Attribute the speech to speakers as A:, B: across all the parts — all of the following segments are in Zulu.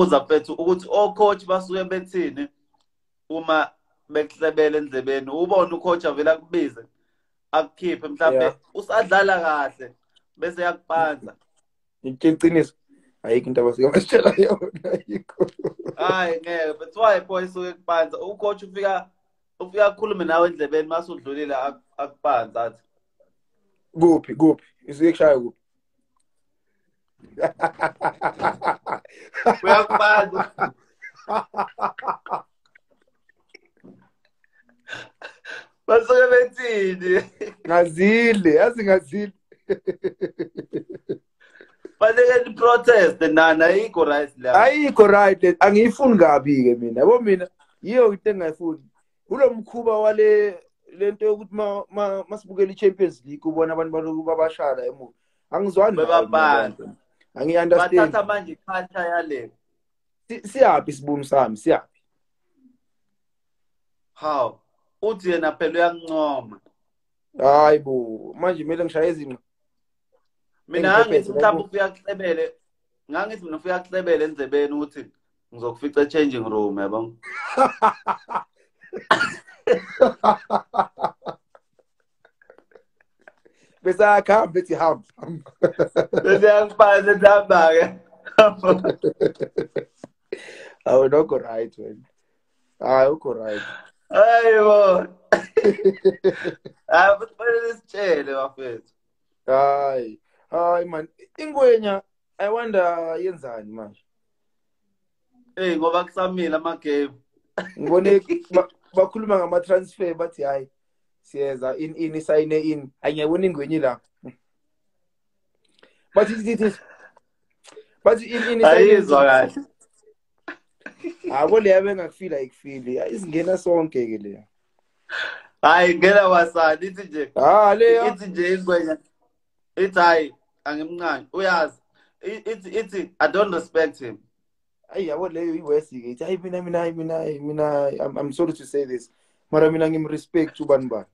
A: uza mfethu ukuthi ocoach basuke bethini? Uma bekuhlebele endlebeni ubone ucoach avela kubize akukhiphe
B: Yeah.
A: usadlala kahle bese yakupanza
B: iqiniso ayikho into abasuke basitshela yona ayikho.
A: Hayi ngeke why boy isuke kupanza ucoach ufika ufika akhulume nawe endlebeni mase udlulile ak- akupanza athi.
B: Kuphi kuphi? Isuke kushaya kuphi?
A: uyakupanza basuke bethini
B: ngazile yazi ngazile
A: fanele ni-protest nana ayikho right la
B: ayikho right angiyifuni kabi-ke mina. Yabo mina yiyo into engingayifuni kulo mkhuba wale lento yokuthi ma- ma- masibukela i-champions league ubona abantu baloku babashala emuva. Angizwani nayo mina
A: Bebabanda.
B: leyo nto. angiyi-understand
A: bathatha manje i-culture yale
B: Si- siyaphi isibunu sami siyaphi
A: haw uthi yena phela uyangincoma
B: hayi bo manje kumele ngishaye ezinqa
A: mina
B: Engiphepheze
A: ngangithi mhlawumbe
B: lapho.
A: ufika kuhlebele ngangithi mina ufika kuhlebele endzebeni ukuthi ngizokufica e-changing room yabo
B: bese ayakuhamba ethi hamba
A: yangipanza ndihamba-ke
B: awu nokho right wena hayi ukho right.
A: Hayi bo hayi futhi fanele sitshele bafethu
B: hayi hayi man. Ingwenya i wonder yenzani manje
A: eyi ngoba kusamile amagame
B: ngibone ba- bakhuluma ngama-transfer bathi hayi siyeza in in isayine in. Angiyabona ingwenyi la. Bathi thithi bathi in in isayine
A: ayizwa kahle.
B: Abo leya bengakufila ayikufili izingena sonke ke leya
A: hayi ngena wasani ithi nje
B: ah leya
A: ithi nje ingwenya ithi hayi angimncane uyazi I- ithi ithi i don't respect him.
B: Ayi yabo leyo iwesi ke. Ithi hayi mina mina hayi mina hayi mina I'm, i'm sorry to say this. Mara mina ngimrespect ubani bani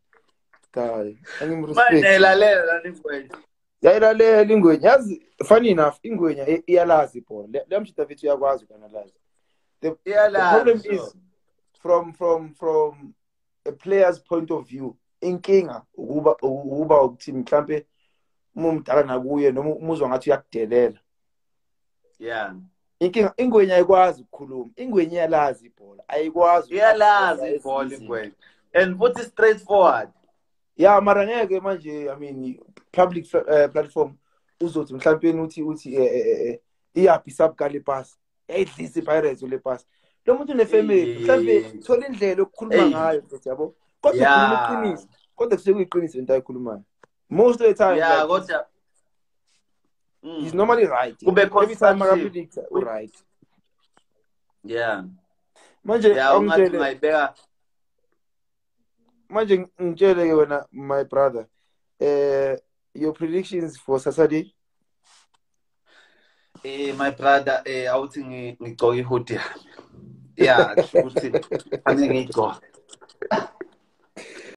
B: hayi
A: manje
B: angimrespect
A: nayilalela lani ingwenya
B: yayilalela ingwenya yazi funny enough ingwenya i- iyalazi ibhola Le- leyamshida vethu uyakwazi ukanalazi the, the problem
A: iyalazi
B: is from from from a player's point of view inkinga ukuba ukuba ukuthi mhlambe uma umdala nakuye noma umuzwa ngathi uyakudelela.
A: Yeah
B: inkinga ingwenya ayikwazi ukukhuluma ingwenya iyalazi ibhola ayikwazi
A: iyalazi ibhola ingwenya. And futhi straight forward
B: ya mara ngeke manje i mean public uh, platform uzothi mhlawumbe uthi uthi eh, eh, iyaphi subgale pass yayidlisa ipirates le pass lo muntu unefamily
A: Eh.
B: mhlawumbe thola indlela yokukhuluma ngayo mfethu yabo? Kodwa ukhuluma iqiniso kodwa kusuke kuyiqiniso into ayikhulumayo. Most of the time
A: yeah kodwa Mm.
B: he's normally right every time
A: constructive.
B: akapredict right
A: yeah.
B: Manje
A: yeah ungathi
B: awungitshele
A: ungayibeka
B: manje ngitshele wena my brother eh your predictions for Saturday
A: eh my brother eh awuthi ngi- ngigcoke ihood yami yeah ukuthi fanele ngiyigcoke